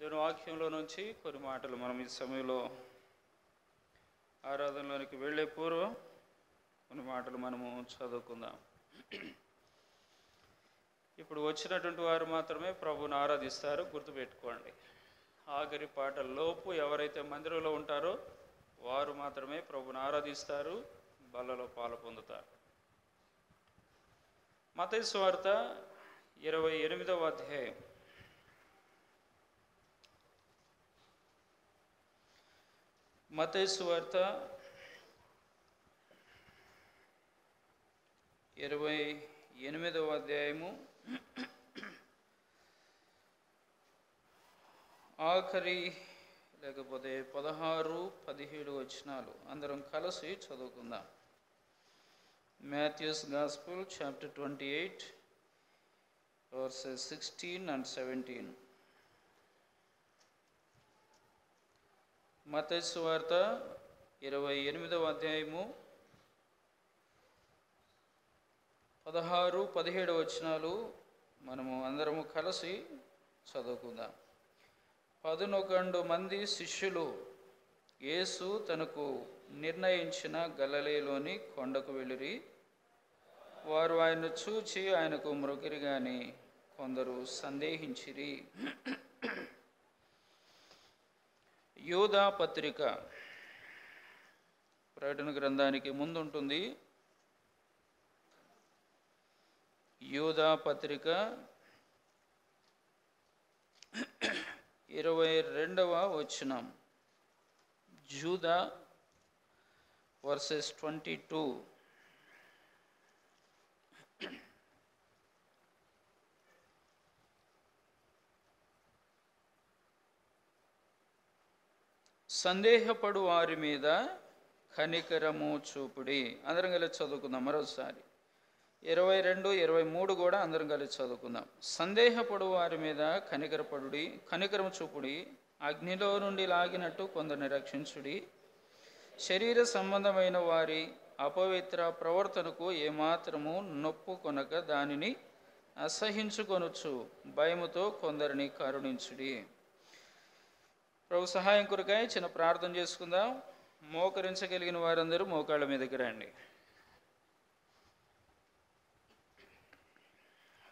దేవుని వాక్యంలో నుంచి కొన్ని మాటలు మనం ఈ సమయంలో ఆరాధనలోనికి వెళ్ళే పూర్వం కొన్ని మాటలు మనము చదువుకుందాం. ఇప్పుడు వచ్చినటువంటి వారు మాత్రమే ప్రభుని ఆరాధిస్తారు గుర్తుపెట్టుకోండి. ఆఖరి పాట లోపు ఎవరైతే మందిరంలో ఉంటారో వారు మాత్రమే ప్రభుని ఆరాధిస్తారు బల్లలో పాలు పొందుతారు. మతైస్వార్త ఇరవై ఎనిమిదవ అధ్యాయం. మతైసు వార్త ఇరవై ఎనిమిదవ అధ్యాయము. ఆఖరి లేకపోతే పదహారు పదిహేడు వచనాలు. అందరం కలిసి చదువుకుందాం. Matthew's gospel chapter twenty eight verses sixteen and seventeen. మతైసు వార్త ఇరవై ఎనిమిదవ అధ్యాయము పదహారు పదిహేడు వచనాలు మనము అందరము కలిసి చదువుకుందాం. పదునొకండు మంది శిష్యులు యేసు తనకు నిర్ణయించిన గలలేలోని కొండకు వెళ్ళిరి. వారు ఆయన చూచి ఆయనకు మృగిరి కానీ కొందరు సందేహించిరి. యోధా పత్రిక ప్రకటన గ్రంథానికి ముందుంటుంది. యోధా పత్రిక ఇరవై రెండవ వచనం. Jude verses twenty two. సందేహపడు వారి మీద కనికరము చూపుడి. అందరం కలిసి చదువుకుందాం మరోసారి. ఇరవై రెండు ఇరవై మూడు కూడా అందరం కలిసి చదువుకుందాం. సందేహపడు వారి మీద కనికరపడుడి కనికరము చూపుడి అగ్నిలో నుండి లాగినట్టు కొందరిని రక్షించుడి. శరీర సంబంధమైన వారి అపవిత్ర ప్రవర్తనకు ఏమాత్రము నొప్పు కొనక దానిని అసహించుకొనొచ్చు భయముతో కొందరిని కరుణించుడి. ప్రభు సహాయం కొరకై చిన్న ప్రార్థన చేసుకుందాం. మోకరించగలిగిన వారందరూ మోకాళ్ళ మీదకి రండి.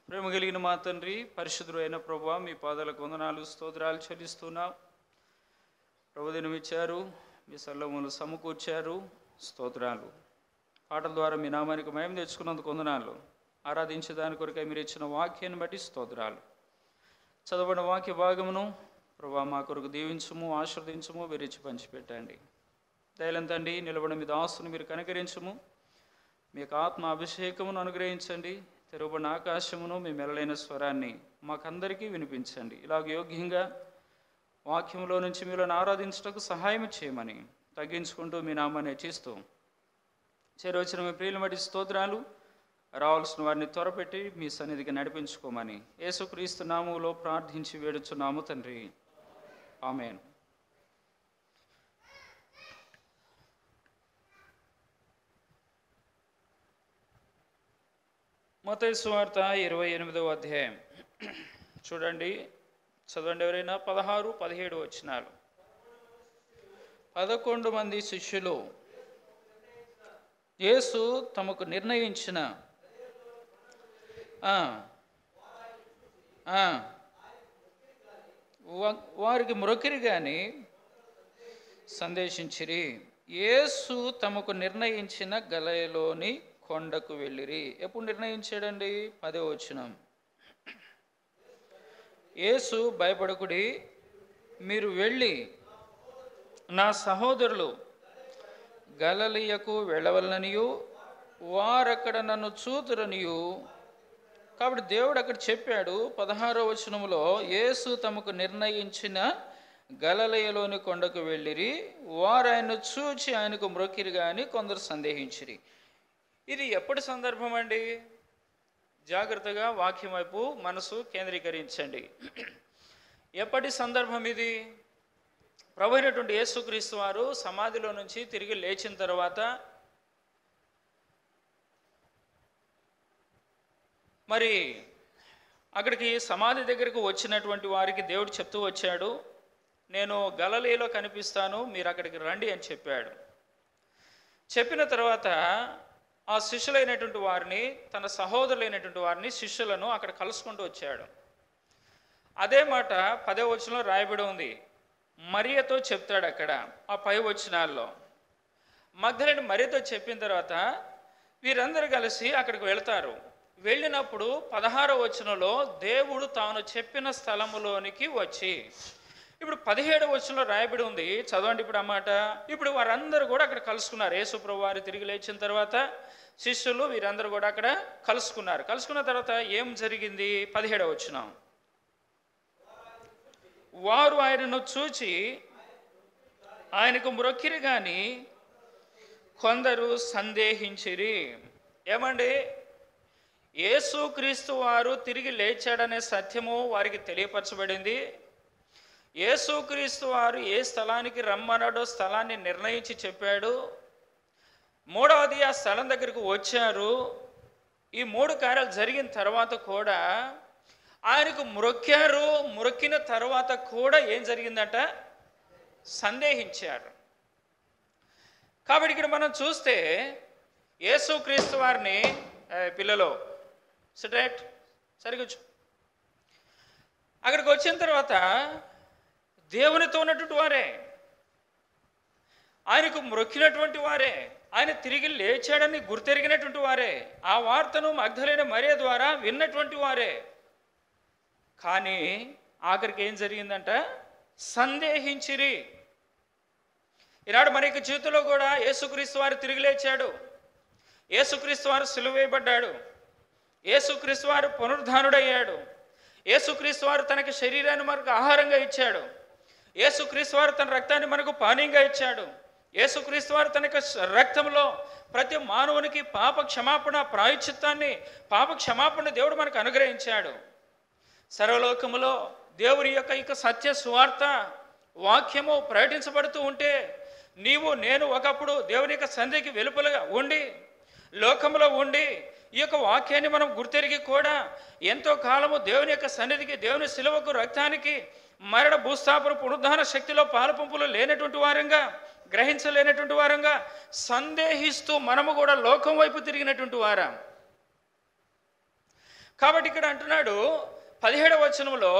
ప్రేమ కలిగిన మా తండ్రి పరిశుద్ధుడు అయిన ప్రభు మీ పాదాలకు వందనాలు స్తోత్రాలు చెల్లిస్తున్నాం. ప్రభుదినం ఇచ్చారు మీ సల్లములు సమకూర్చారు స్తోత్రాలు. పాటల ద్వారా మీ నామానికి మయం తెచ్చుకున్నందుకు వందనాలు. దాని కొరకై మీరు ఇచ్చిన వాక్యాన్ని బట్టి స్తోత్రాలు. చదవబడిన వాక్య భాగమును ప్రభా మా కొరకు దీవించము ఆశీర్వదించము విరిచి పంచిపెట్టండి. దయలంతండి నిలబడిన మీ దాసును మీరు కనుకరించము. మీ యొక్క ఆత్మ అభిషేకమును అనుగ్రహించండి. తెరవబడిన ఆకాశమును మీ మెలలైన స్వరాన్ని మాకందరికీ వినిపించండి. ఇలాగ యోగ్యంగా వాక్యంలో నుంచి మీలను ఆరాధించటకు సహాయం చేయమని తగ్గించుకుంటూ మీ నామాన్ని హెచ్చిస్తూ చేరవచ్చిన మీ ప్రియుల మటి స్తోత్రాలు రావాల్సిన వారిని త్వరపెట్టి మీ సన్నిధికి నడిపించుకోమని యేసుక్రీస్తు నామంలో ప్రార్థించి వేడుచున్నాము తండ్రి. ఆమెను. మతయి సువార్త ఇరవై ఎనిమిదవ అధ్యాయం. చూడండి చదవండి ఎవరైనా? పదహారు పదిహేడు వచ్చినారు పదకొండు మంది శిష్యులు యేసు తమకు నిర్ణయించిన వారికి మొరకిరి కానీ సందేశించిరి. యేసు తమకు నిర్ణయించిన గలయలోని కొండకు వెళ్ళిరి. ఎప్పుడు నిర్ణయించాడండి? పదే వచనం. యేసు భయపడకుడి మీరు వెళ్ళి నా సహోదరులు గలలియకు వెళ్ళవలననియు వారక్కడ నన్ను చూతురనియు కాబట్టి దేవుడు అక్కడ చెప్పాడు పదహారో వచనంలో యేసు తమకు నిర్ణయించిన గలలయలోని కొండకు వెళ్ళిరి వారు ఆయన చూచి ఆయనకు మ్రొక్కిరి కానీ కొందరు సందేహించిరి. ఇది ఎప్పటి సందర్భం అండి? జాగ్రత్తగా వాక్యం వైపు మనసు కేంద్రీకరించండి. ఎప్పటి సందర్భం ఇది? ప్రభు అయినటువంటి యేసుక్రీస్తు వారు సమాధిలో నుంచి తిరిగి లేచిన తర్వాత మరి అక్కడికి సమాధి దగ్గరకు వచ్చినటువంటి వారికి దేవుడు చెప్తూ వచ్చాడు నేను గలలీలో కనిపిస్తాను మీరు అక్కడికి రండి అని చెప్పాడు. చెప్పిన తర్వాత ఆ శిష్యులైనటువంటి వారిని తన సహోదరులైనటువంటి వారిని శిష్యులను అక్కడ కలుసుకుంటూ వచ్చాడు. అదే మాట పదే వచనంలో రాయబడి ఉంది. మరియతో చెప్తాడు అక్కడ ఆ పై వచనాల్లో. మగ్ధలేని మరియతో చెప్పిన తర్వాత వీరందరూ కలిసి అక్కడికి వెళ్తారు. వెళ్ళినప్పుడు పదహారు వచనంలో దేవుడు తాను చెప్పిన స్థలములోనికి వచ్చి. ఇప్పుడు పదిహేడు వచనంలో రాయబడి ఉంది. చదవండి ఇప్పుడు అన్నమాట ఇప్పుడు వారందరూ కూడా అక్కడ కలుసుకున్నారు. యేసుప్రభు వారు తిరిగి లేచిన తర్వాత శిష్యులు వీరందరూ కూడా అక్కడ కలుసుకున్నారు. కలుసుకున్న తర్వాత ఏం జరిగింది? పదిహేడవ వచనం. వారు ఆయనను చూచి ఆయనకు మ్రొక్కిరి కానీ కొందరు సందేహించిరి. ఏమండి? యేసుక్రీస్తు వారు తిరిగి లేచాడనే సత్యము వారికి తెలియపరచబడింది. యేసుక్రీస్తు వారు ఏ స్థలానికి రమ్మన్నాడో స్థలాన్ని నిర్ణయించి చెప్పాడు. మూడవది ఆ స్థలం దగ్గరికి వచ్చారు. ఈ మూడు కార్యాలు జరిగిన తర్వాత కూడా ఆయనకు మొక్కారు మొక్కిన తర్వాత కూడా ఏం జరిగిందట? సందేహించారు. కాబట్టి ఇక్కడ మనం చూస్తే యేసుక్రీస్తు వారిని పిల్లలు సిటరేట్ సరిగ్గా అక్కడికి వచ్చిన తర్వాత దేవునితో ఉన్నటువంటి వారే ఆయనకు మ్రొక్కినటువంటి వారే ఆయన తిరిగి లేచాడని గుర్తెరిగినటువంటి వారే ఆ వార్తను మగ్ధలైన మరియ ద్వారా విన్నటువంటి వారే. కానీ ఆఖరికి ఏం జరిగిందంట? సందేహించిరి. ఈనాడు మన యొక్క జీవితంలో కూడా యేసుక్రీస్తు వారు తిరిగి లేచాడు. యేసుక్రీస్తు వారు సులువేయబడ్డాడు యేసుక్రీస్తు వారు పునరుద్ధానుడయ్యాడు. యేసుక్రీస్తు వారు తనకి శరీరాన్ని మనకు ఆహారంగా ఇచ్చాడు. యేసుక్రీస్తు వారు తన రక్తాన్ని మనకు పానీయంగా ఇచ్చాడు. యేసుక్రీస్తు వారు తన రక్తంలో ప్రతి మానవునికి పాప క్షమాపణ ప్రాయశ్చిత్తాన్ని పాప క్షమాపణ దేవుడు మనకు అనుగ్రహించాడు. సర్వలోకములో దేవుని యొక్క ఇక సత్య సువార్త వాక్యము ప్రకటించబడుతూ ఉంటే నీవు నేను ఒకప్పుడు దేవుని యొక్క సంధికి వెలుపలగా ఉండి లోకములో ఉండి ఈ యొక్క వాక్యాన్ని మనం గుర్తెరిగి కూడా ఎంతో కాలము దేవుని యొక్క సన్నిధికి దేవుని శిలువకు రక్తానికి మరణ భూస్థాపన పునరుద్ధాన శక్తిలో పాలపంపులు లేనటువంటి వారంగా గ్రహించలేనటువంటి వారంగా సందేహిస్తూ మనము కూడా లోకం వైపు తిరిగినటువంటి వారం. కాబట్టి ఇక్కడ అంటున్నాడు పదిహేడవ వచనంలో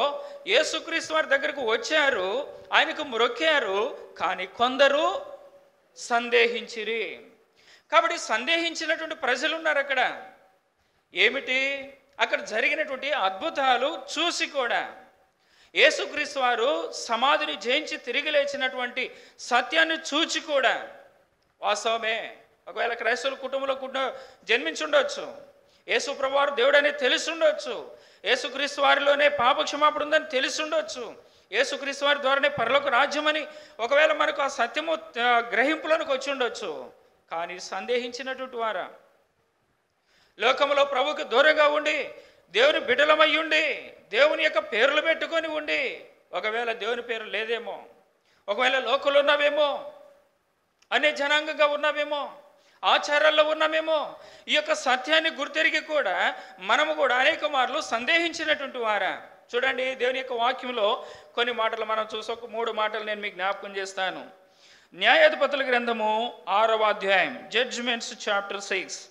యేసుక్రీస్తు వారి దగ్గరకు వచ్చారు ఆయనకు మ్రొక్కారు కానీ కొందరు సందేహించిరి. కాబట్టి సందేహించినటువంటి ప్రజలు ఉన్నారు అక్కడ. ఏమిటి? అక్కడ జరిగినటువంటి అద్భుతాలు చూసి కూడా యేసుక్రీస్తు వారు సమాధిని జయించి తిరిగి లేచినటువంటి సత్యాన్ని చూచి కూడా వాస్తవమే. ఒకవేళ క్రైస్తవుల కుటుంబంలో కూడా జన్మించుండొచ్చు. యేసు ప్రభువారు దేవుడని తెలిసి ఉండొచ్చు యేసుక్రీస్తు వారిలోనే పాప ఉందని తెలిసి యేసుక్రీస్తు వారి ద్వారానే పరలోక రాజ్యమని ఒకవేళ మనకు ఆ సత్యము ఆ, గ్రహింపులోనికి వచ్చి ఉండొచ్చు కానీ సందేహించినటువంటి వారా? లోకంలో ప్రభుకి దూరంగా ఉండి దేవుని బిడ్డలమై ఉండి దేవుని యొక్క పేర్లు పెట్టుకొని ఉండి ఒకవేళ దేవుని పేరు లేదేమో ఒకవేళ లోకంలో ఉన్నావేమో అనే జనాంగంగా ఉన్నావేమో ఆచారాల్లో ఉన్నామేమో ఈ యొక్క సత్యాన్ని గుర్తెరిగి కూడా మనము కూడా అనేక మార్లు సందేహించినటువంటి వారా. చూడండి దేవుని యొక్క వాక్యంలో కొన్ని మాటలు మనం చూసొక ఒక మూడు మాటలు నేను మీకు జ్ఞాపకం చేస్తాను. న్యాయాధిపతుల గ్రంథము ఆరవ అధ్యాయం జడ్జిమెంట్స్ చాప్టర్ సిక్స్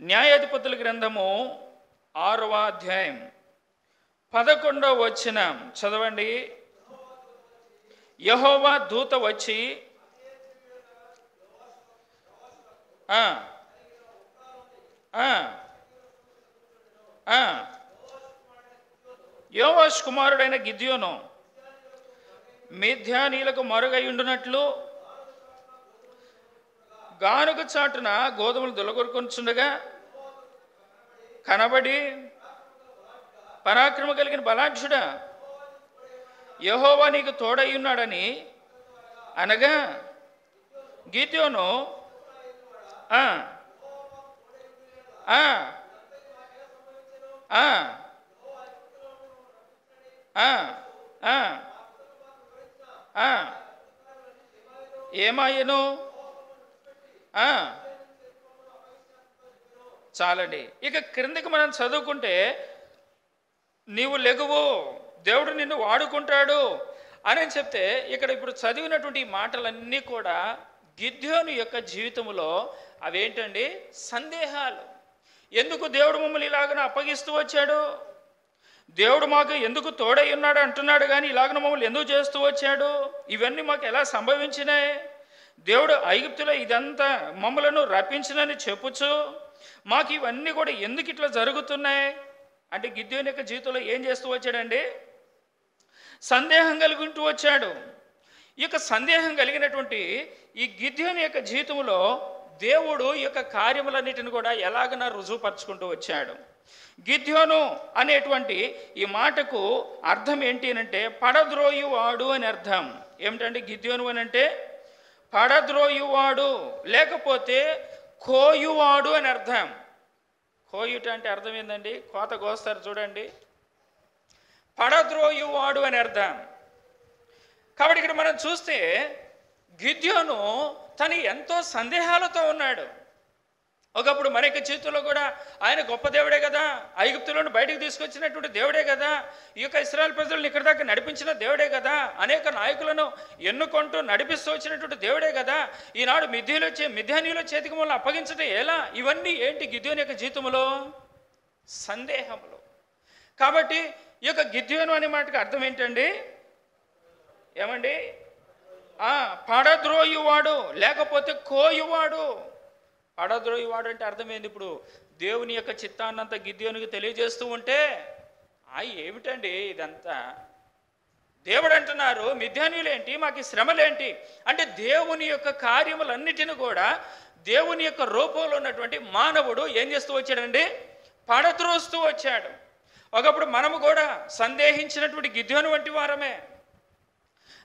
న్యాయాధిపతుల గ్రంథము ఆరవ అధ్యాయం. పదకొండవ వచ్చిన చదవండి. యహోవా దూత వచ్చి యోవాష్ కుమారుడైన గిద్యోను మిథ్యానీలకు మరుగయుండునట్లు గానుగ చాటున గోధుమలు దొలగొరుకొనిచుండగా కనబడి పరాక్రమ కలిగిన బలాఢ్యుడా యహోవా నీకు తోడై ఉన్నాడని అనగా గీతోను ఆ, ఏమాయను? చాలండి. ఇక క్రిందకి మనం చదువుకుంటే నీవు లెగువు దేవుడు నిన్ను వాడుకుంటాడు అని చెప్తే ఇక్కడ ఇప్పుడు చదివినటువంటి మాటలన్నీ కూడా గిద్యోని యొక్క జీవితంలో అవేంటండి? సందేహాలు. ఎందుకు దేవుడు మమ్మల్ని ఇలాగన అప్పగిస్తూ వచ్చాడు? దేవుడు మాకు ఎందుకు తోడై ఉన్నాడు అంటున్నాడు కానీ ఇలాగన మమ్మల్ని ఎందుకు చేస్తూ వచ్చాడు? ఇవన్నీ మాకు ఎలా సంభవించినాయి? దేవుడు ఐగుప్తులో ఇదంతా మమ్మలను రప్పించినని చెప్పుచు మాకు ఇవన్నీ కూడా ఎందుకు ఇట్లా జరుగుతున్నాయి? అంటే గిద్యోని యొక్క జీవితంలో ఏం చేస్తూ వచ్చాడండి? సందేహం కలుగుంటూ వచ్చాడు. ఈ యొక్క సందేహం కలిగినటువంటి ఈ గిద్యోని యొక్క జీవితంలో దేవుడు ఈ యొక్క కార్యములన్నిటిని కూడా ఎలాగన రుజువుపరుచుకుంటూ వచ్చాడు. గిద్యోను అనేటువంటి ఈ మాటకు అర్థం ఏంటి అని అంటే పడద్రోయువాడు అని అర్థం. ఏమిటంటే గిద్యోను అని అంటే? పడద్రోయువాడు లేకపోతే కోయువాడు అని అర్థం. కోయుట అంటే అర్థం ఏందండి? కోత కోస్తారు చూడండి. పడద్రోయువాడు అని అర్థం. కాబట్టి ఇక్కడ మనం చూస్తే గిద్యోను తను ఎంతో సందేహాలతో ఉన్నాడు. ఒకప్పుడు మన యొక్క చేతుల్లో కూడా ఆయన గొప్ప దేవుడే కదా. ఐగుప్తులను బయటకు తీసుకొచ్చినటువంటి దేవుడే కదా. ఈ యొక్క ఇస్రాయల్ ప్రజలను ఇక్కడి దాకా నడిపించిన దేవుడే కదా. అనేక నాయకులను ఎన్నుకుంటూ నడిపిస్తూ వచ్చినటువంటి దేవుడే కదా. ఈనాడు మిథ్యలో చే మిథ్యానీయుల చేతికి వల్ల అప్పగించడం ఎలా? ఇవన్నీ ఏంటి గిద్యోని యొక్క జీవితంలో సందేహములు. కాబట్టి ఈ యొక్క గిద్యోను అనే మాటకి అర్థం ఏంటండి? ఏమండి? ఆ, పడద్రోయువాడు లేకపోతే కోయువాడు. పడద్రోయువాడు అంటే అర్థమైంది ఇప్పుడు. దేవుని యొక్క చిత్తాన్నంత గిద్యోనికి తెలియజేస్తూ ఉంటే ఆ ఏమిటండి ఇదంతా? దేవుడు అంటున్నారు మిథ్యానీయులేంటి మాకు శ్రమలేంటి? అంటే దేవుని యొక్క కార్యములన్నిటిని కూడా దేవుని యొక్క రూపంలో ఉన్నటువంటి మానవుడు ఏం చేస్తూ వచ్చాడండి? పడద్రోస్తూ వచ్చాడు. ఒకప్పుడు మనము కూడా సందేహించినటువంటి గిద్యోను వంటి వారమే.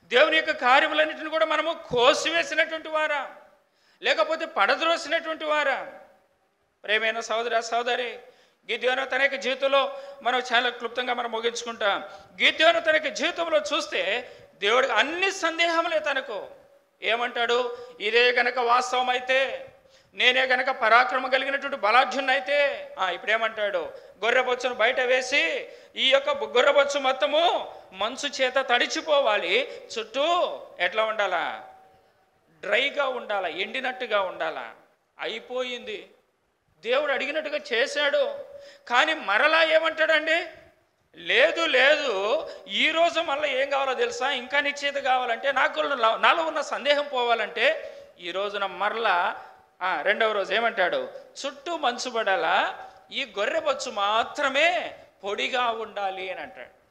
దేవుని యొక్క కార్యములన్నిటిని కూడా మనము కోసివేసినటువంటి వారా. లేకపోతే పడద్రోసినటువంటి వారా? ప్రేమైన సహోదర సహోదరి గీద్యోను తన యొక్క జీవితంలో మనం చాలా క్లుప్తంగా మనం ముగించుకుంటాం. గీద్యోను తన యొక్క జీవితంలో చూస్తే దేవుడికి అన్ని సందేహములే తనకు. ఏమంటాడు? ఇదే గనక వాస్తవం అయితే నేనే గనక పరాక్రమం కలిగినటువంటి బలాఢ్యున్నైతే ఆ, ఇప్పుడు ఏమంటాడు గొర్రెబొచ్చును బయట వేసి ఈ యొక్క గొర్రెబొచ్చు మొత్తము మంచు చేత తడిచిపోవాలి. చుట్టూ ఎట్లా ఉండాలా? డ్రైగా ఉండాలా ఎండినట్టుగా ఉండాలా? అయిపోయింది. దేవుడు అడిగినట్టుగా చేశాడు. కానీ మరలా ఏమంటాడండి? లేదు లేదు. ఈ రోజు మళ్ళీ ఏం కావాలో తెలుసా? ఇంకా నిశ్చేత కావాలంటే నాకు నాలో ఉన్న సందేహం పోవాలంటే ఈ రోజున మరలా రెండవ రోజు ఏమంటాడు? చుట్టూ మంచు పడాలా? ఈ గొర్రె బొచ్చు మాత్రమే పొడిగా ఉండాలి అని అంటాడు.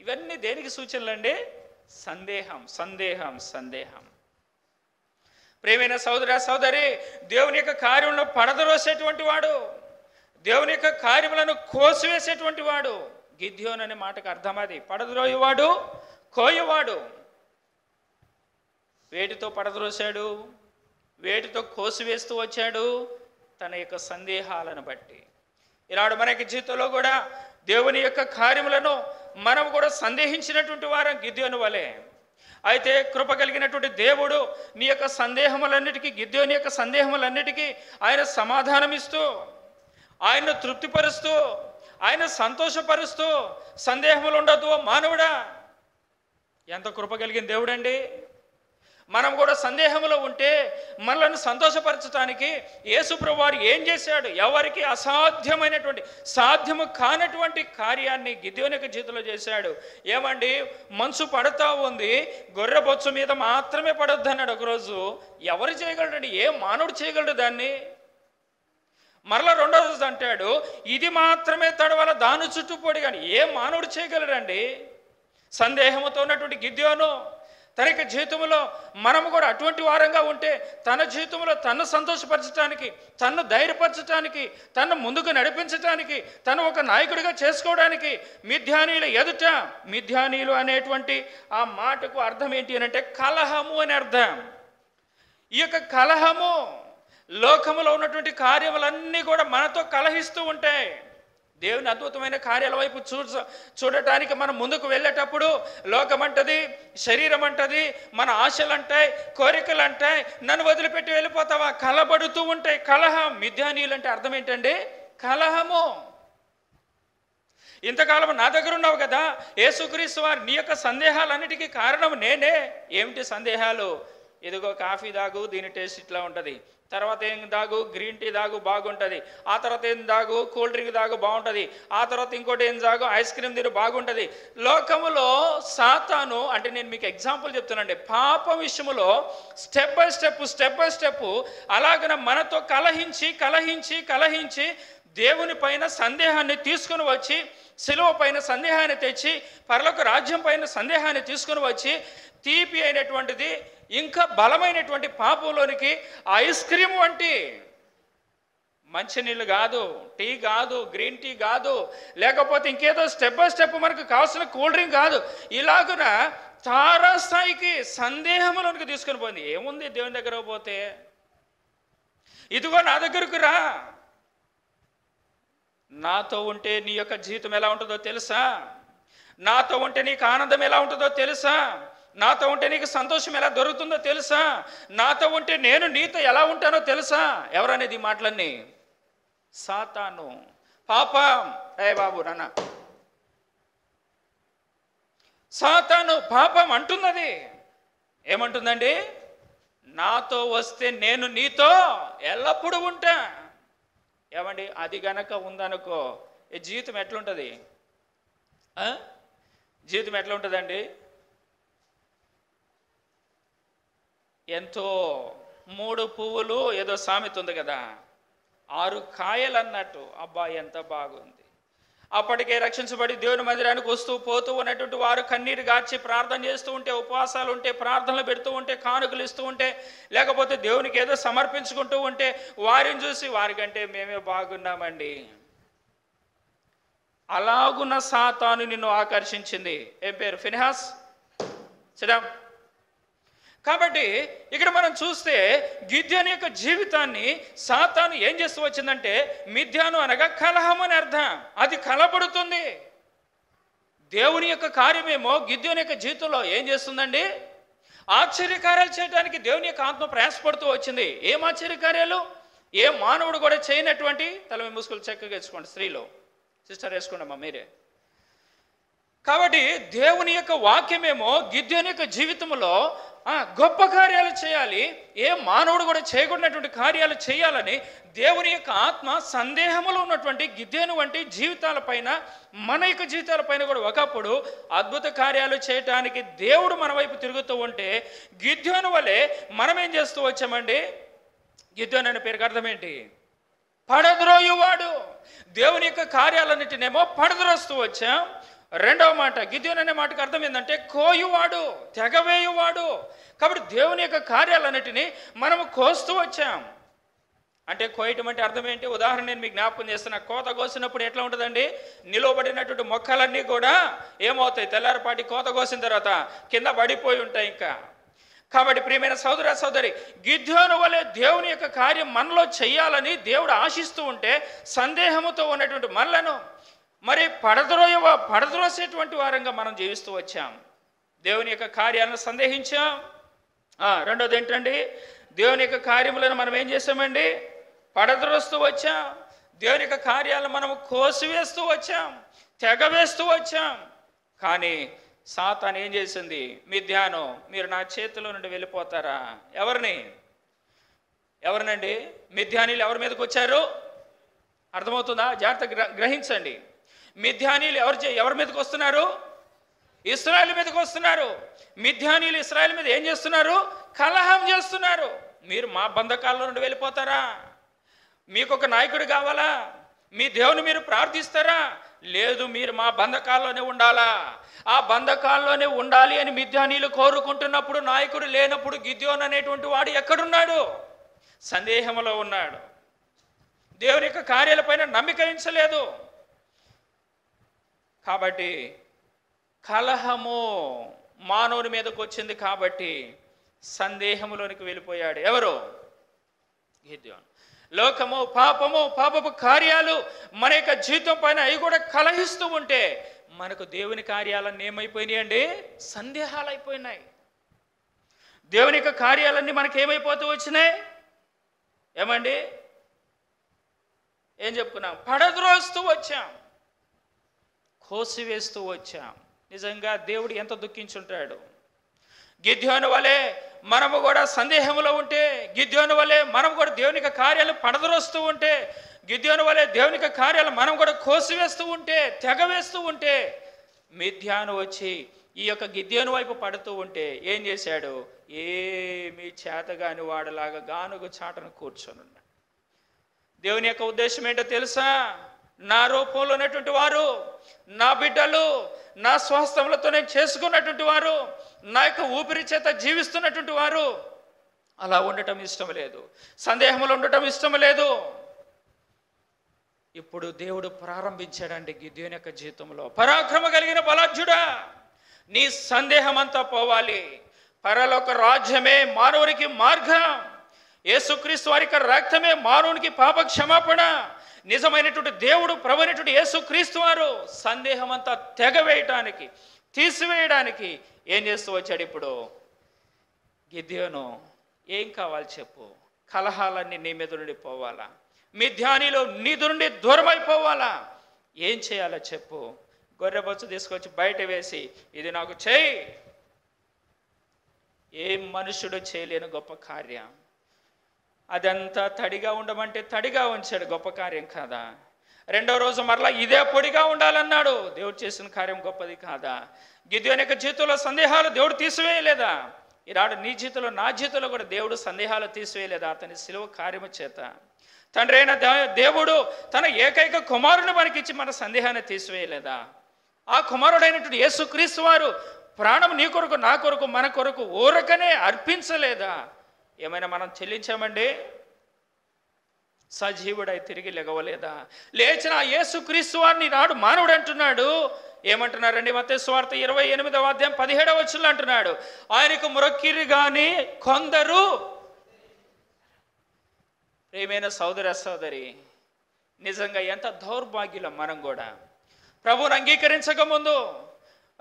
ఇవన్నీ దేనికి సూచనలండి? సందేహం సందేహం సందేహం. ప్రేమైన సోదర సోదరి దేవుని యొక్క కార్యంలో పడదరోసేటువంటి వాడు. దేవుని యొక్క కార్యములను కోసివేసేటువంటి వాడు. గిద్యోన్ అనే మాటకు అర్థం అది. పడద్రోయేవాడు కోయవాడు. వేటితో పడద్రోశాడు వేటితో కోసివేస్తూ వచ్చాడు? తన యొక్క సందేహాలను బట్టి. ఇలాడు మనకి జీవితంలో కూడా దేవుని యొక్క కార్యములను మనం కూడా సందేహించినటువంటి వారం గిద్యోను వలె. అయితే కృప కలిగినటువంటి దేవుడు నీ యొక్క సందేహములన్నిటికీ గిద్యోని యొక్క సందేహములన్నిటికీ ఆయన సమాధానం ఇస్తూ ఆయన్ను తృప్తిపరుస్తూ ఆయన సంతోషపరుస్తూ సందేహములు ఉండదు మానవుడా. ఎంత కృప కలిగిన దేవుడండి. మనం కూడా సందేహంలో ఉంటే మనలను సంతోషపరచడానికి యేసుప్రభువారు ఏం చేశాడు? ఎవరికి అసాధ్యమైనటువంటి సాధ్యము కానటువంటి కార్యాన్ని గిద్యోని యొక్క చేశాడు. ఏమండి? మనసు పడుతూ ఉంది. గొర్రె బొచ్చు మీద మాత్రమే పడొద్దు అన్నాడు ఒకరోజు. ఎవరు చేయగలడండి ఏ మానవుడు చేయగలడు దాన్ని? మరలా రెండో రోజు అంటాడు ఇది మాత్రమే తడవల దాని చుట్టూ పొడి కానీ ఏ మానవుడు చేయగలడండి? సందేహంతో ఉన్నటువంటి గిద్యోను తన యొక్క జీవితంలో మనము కూడా అటువంటి వారంగా ఉంటే తన జీవితంలో తను సంతోషపరచడానికి తను ధైర్యపరచడానికి తను ముందుకు నడిపించడానికి తను ఒక నాయకుడిగా చేసుకోవడానికి మిథ్యానీయుల ఎదుట మిథ్యానీయులు అనేటువంటి ఆ మాటకు అర్థం ఏంటి అని అంటే కలహము అని అర్థం. ఈ యొక్క కలహము లోకములో ఉన్నటువంటి కార్యములన్నీ కూడా మనతో కలహిస్తూ ఉంటాయి. దేవుని అద్భుతమైన కార్యాల వైపు చూ చూడటానికి మనం ముందుకు వెళ్ళేటప్పుడు లోకం అంటది శరీరం అంటది మన ఆశలు అంటాయి కోరికలు అంటాయి నన్ను వదిలిపెట్టి వెళ్ళిపోతావా? కలబడుతూ ఉంటాయి. కలహం మిథ్యానీయులు అంటే అర్థం ఏంటండి? కలహము. ఇంతకాలం నా దగ్గర ఉన్నావు కదా యేసుక్రీస్తు వారు నీ యొక్క సందేహాలన్నిటికీ కారణం నేనే. ఏమిటి సందేహాలు? ఇదిగో కాఫీ తాగు దీని టేస్ట్ ఇట్లా ఉంటుంది. తర్వాత ఏం దాగు? గ్రీన్ టీ దాగు బాగుంటుంది. ఆ తర్వాత ఏం దాగు? కూల్ డ్రింక్ దాగు బాగుంటుంది. ఆ తర్వాత ఇంకోటి ఏం దాగు? ఐస్ క్రీమ్ తిరు బాగుంటుంది. లోకములో సాతాను అంటే నేను మీకు ఎగ్జాంపుల్ చెప్తున్నానండి. పాప విషయములో step by step step by step అలాగన మనతో కలహించి కలహించి కలహించి దేవుని పైన సందేహాన్ని తీసుకుని వచ్చి శిలువ పైన సందేహాన్ని తెచ్చి పరలోక రాజ్యం పైన సందేహాన్ని తీసుకుని వచ్చి తీపి అయినటువంటిది ఇంకా బలమైనటువంటి పాపంలోనికి ఐస్ క్రీమ్ వంటి మంచినీళ్ళు కాదు టీ కాదు గ్రీన్ టీ కాదు లేకపోతే ఇంకేదో స్టెప్ బై స్టెప్ మనకు కావాల్సిన కూల్ డ్రింక్ కాదు. ఇలాగున తారాస్థాయికి సందేహంలోనికి తీసుకుని పోయింది. ఏముంది దేవుని దగ్గర పోతే? ఇదిగో నా దగ్గరకు రా. నాతో ఉంటే నీ యొక్క జీవితం ఎలా ఉంటుందో తెలుసా? నాతో ఉంటే నీకు ఆనందం ఎలా ఉంటుందో తెలుసా? నాతో ఉంటే నీకు సంతోషం ఎలా దొరుకుతుందో తెలుసా? నాతో ఉంటే నేను నీతో ఎలా ఉంటానో తెలుసా? ఎవరనేది ఈ మాటలన్నీ? సాతాను. పాపం. ఏ బాబు నాన్న. సాతాను పాపం అంటున్నది. ఏమంటుందండి? నాతో వస్తే నేను నీతో ఎల్లప్పుడూ ఉంటా. ఏమండి? అది గనక ఉందనుకో ఈ జీవితం ఎట్లుంటుంది? జీవితం ఎట్లా ఉంటుందండి ఎంతో మూడు పువ్వులు ఏదో సామెత ఉంది కదా. ఆరు కాయలు అన్నట్టు అబ్బా ఎంత బాగుంది. అప్పటికే రక్షించబడి దేవుని మందిరానికి వస్తూ పోతూ ఉన్నటువంటి వారు కన్నీరు గార్చి ప్రార్థన చేస్తూ ఉంటే ఉపవాసాలు ఉంటే ప్రార్థనలు పెడుతూ ఉంటే కానుకలు ఇస్తూ ఉంటే లేకపోతే దేవునికి ఏదో సమర్పించుకుంటూ ఉంటే వారిని చూసి వారికంటే మేమే బాగున్నామండి. అలాగున్న సాతాను నిన్ను ఆకర్షించింది. ఏం పేరు? ఫినిహాస్? సిడమ్ కాబట్టి ఇక్కడ మనం చూస్తే గిద్యోని యొక్క జీవితాన్ని సాతాను ఏం చేస్తూ వచ్చిందంటే మిథ్యాను అనగా కలహం అని అర్థం. అది కలపడుతుంది దేవుని యొక్క కార్యమేమో గిద్యోని యొక్క జీవితంలో ఏం చేస్తుందండి? ఆశ్చర్యకార్యాలు చేయడానికి దేవుని యొక్క ఆత్మ ప్రయాసపడుతూ వచ్చింది. ఏం ఆశ్చర్యకార్యాలు? ఏ మానవుడు కూడా చేయనటువంటి తల మీ ముసుగులు చక్కగా వేసుకోండి స్త్రీలో. సిస్టర్ వేసుకోండమ్మా మీరే. కాబట్టి దేవుని యొక్క వాక్యమేమో గిద్యోని యొక్క జీవితంలో గొప్ప కార్యాలు చేయాలి. ఏ మానవుడు కూడా చేయకూడనటువంటి కార్యాలు చేయాలని దేవుని యొక్క ఆత్మ సందేహములో ఉన్నటువంటి గిద్దెను వంటి జీవితాలపైన మన యొక్క జీవితాలపైన కూడా ఒకప్పుడు అద్భుత కార్యాలు చేయటానికి దేవుడు మన వైపు తిరుగుతూ ఉంటే గిద్యోను వలె మనం ఏం చేస్తూ వచ్చామండి? గిద్యోన్ అనే పేరుకి అర్థం ఏంటి? పడద్రోయువాడు. దేవుని యొక్క కార్యాలన్నిటినేమో పడద్రోస్తూ వచ్చాం. రెండవ మాట గిద్యోన్ అనే మాటకు అర్థం ఏంటంటే కోయువాడు తెగవేయువాడు. కాబట్టి దేవుని యొక్క కార్యాలన్నిటినీ మనము కోస్తూ వచ్చాం. అంటే కోయటం అంటే అర్థం ఏంటి? ఉదాహరణ నేను మీకు జ్ఞాపకం చేస్తున్నా. కోత కోసినప్పుడు ఎట్లా ఉంటుందండి? నిలువబడినటువంటి మొక్కలన్నీ కూడా ఏమవుతాయి? తెల్లారిపాటి కోత కోసిన తర్వాత కింద పడిపోయి ఉంటాయి ఇంకా. కాబట్టి ప్రియమైన సోదర సోదరి గిద్యోను వలె దేవుని యొక్క కార్యం మనలో చేయాలని దేవుడు ఆశిస్తూ ఉంటే సందేహముతో ఉన్నటువంటి మనలను మరి పడద్రోయ పడద్రోసేటువంటి వారంగా మనం జీవిస్తూ వచ్చాం. దేవుని యొక్క కార్యాలను సందేహించాం. రెండోది ఏంటండి? దేవుని యొక్క కార్యములను మనం ఏం చేసామండి పడద్రోస్తూ వచ్చాం. దేవుని యొక్క కార్యాలను మనం కోసివేస్తూ వచ్చాం. తెగవేస్తూ వచ్చాం. కానీ సాతాన్ ఏం చేసింది? మీ ధ్యానం మీరు నా చేతిలో నుండి వెళ్ళిపోతారా? ఎవరిని? ఎవరినండి? మిథ్యానీలు ఎవరి మీదకి వచ్చారు? అర్థమవుతుందా? జాగ్రత్త గ్ర- గ్రహించండి. మిథ్యానీలు ఎవరు ఎవరి మీదకి వస్తున్నారు? ఇస్రాయల్ మీదకి వస్తున్నారు. మిథ్యానీలు ఇస్రాయల్ మీద ఏం చేస్తున్నారు? కలహం చేస్తున్నారు. మీరు మా బంధకాల్లో నుండి వెళ్ళిపోతారా? మీకు ఒక నాయకుడు కావాలా? మీ దేవుని మీరు ప్రార్థిస్తారా? లేదు మీరు మా బంధకాల్లోనే ఉండాలా? ఆ బంధకాల్లోనే ఉండాలి అని మిథ్యానీలు కోరుకుంటున్నప్పుడు నాయకుడు లేనప్పుడు గిద్యోన్ అనేటువంటి వాడు ఎక్కడున్నాడు? సందేహంలో ఉన్నాడు. దేవుని యొక్క కార్యాలపైన నమ్మిక కాబట్టి కలహము మానవుని మీదకు వచ్చింది కాబట్టి సందేహములోనికి వెళ్ళిపోయాడు. ఎవరు? గిద్యోను. లోకము పాపము పాపపు కార్యాలు మన యొక్క జీవితం పైన అవి కూడా కలహిస్తూ ఉంటే మనకు దేవుని కార్యాలన్నీ ఏమైపోయినాయండి? సందేహాలు అయిపోయినాయి దేవుని యొక్క కార్యాలన్నీ మనకి ఏమైపోతూ వచ్చినాయి? ఏమండి? ఏం చెప్పుకున్నాం? పడద్రోస్తూ వచ్చాం. కోసివేస్తూ వచ్చాం. నిజంగా దేవుడు ఎంత దుఃఖించుంటాడు. గిద్యోను వలె మనము కూడా సందేహంలో ఉంటే గిద్యోను వలె మనం కూడా దేవునికి కార్యాలు పడదరొస్తూ ఉంటే గిద్యోను వలె దేవునికి కార్యాలు మనం కూడా కోసివేస్తూ ఉంటే తెగవేస్తూ ఉంటే మిథ్యాను వచ్చి ఈ యొక్క గిద్యోను వైపు పడుతూ ఉంటే ఏం చేశాడు? ఏమీ చేతగాని వాడలాగా గానుగు చాటను కూర్చొని దేవుని యొక్క ఉద్దేశం ఏంటో తెలుసా? నా రూపంలో ఉన్నటువంటి వారు నా బిడ్డలు నా స్వాస్థములతో నేను చేసుకున్నటువంటి వారు నా యొక్క ఊపిరి చేత జీవిస్తున్నటువంటి వారు అలా ఉండటం ఇష్టం లేదు. సందేహములు ఉండటం ఇష్టం లేదు. ఇప్పుడు దేవుడు ప్రారంభించాడండి గిద్యోని యొక్క జీవితంలో. పరాక్రమ కలిగిన బలాఢ్యుడా నీ సందేహం అంతా పోవాలి. పరలోక రాజ్యమే మానవునికి మార్గం. యేసుక్రీస్తు వారి యొక్క రక్తమే మానవునికి పాప క్షమాపణ నిజమైనటువంటి దేవుడు ప్రభునటువంటి యేసుక్రీస్తు వారు సందేహం అంతా తెగవేయటానికి తీసివేయడానికి ఏం చేస్తూ వచ్చాడు ఇప్పుడు? గిద్యోను ఏం కావాలి చెప్పు? కలహాలన్నీ నీ మీద నుండి పోవాలా? మీ ధ్యానిలో నీ నుండి దూరం అయిపోవాలా ఏం చేయాలో చెప్పు? గొర్రెబొచ్చు తీసుకొచ్చి బయట వేసి ఇది నాకు చేయి. ఏ మనుషుడు చేయలేని గొప్ప కార్యం. అదంతా తడిగా ఉండమంటే తడిగా ఉంచాడు గొప్ప కార్యం కాదా? రెండో రోజు మరలా ఇదే పొడిగా ఉండాలన్నాడు. దేవుడు చేసిన కార్యం గొప్పది కాదా? గిద్యోని యొక్క జీవితంలో సందేహాలు దేవుడు తీసివేయలేదా? ఈనాడు నీ జీవితంలో నా జీవితంలో కూడా దేవుడు సందేహాలు తీసివేయలేదా? అతని సిలువ కార్యము చేత. తండ్రి అయిన దేవుడు తన ఏకైక కుమారుని మనకిచ్చి మన సందేహాన్ని తీసివేయలేదా? ఆ కుమారుడైనటువంటి యేసుక్రీస్తు వారు ప్రాణం నీ కొరకు నా కొరకు మన కొరకు ఊరకనే అర్పించలేదా? ఏమైనా మనం చెల్లించామండి? సజీవుడై తిరిగి లెగవలేదా లేచిన ఆ యేసుక్రీస్తు వారిని నాడు మానవుడు అంటున్నాడు. ఏమంటున్నారండి? మత స్వార్థ ఇరవై ఎనిమిదవ అధ్యాయం పదిహేడవ వచ్చులు అంటున్నాడు. ఆయనకు మురక్కిరి కానీ కొందరు ప్రేమైన సోదర సోదరి నిజంగా ఎంత దౌర్భాగ్యులం మనం కూడా. ప్రభువుని అంగీకరించక ముందు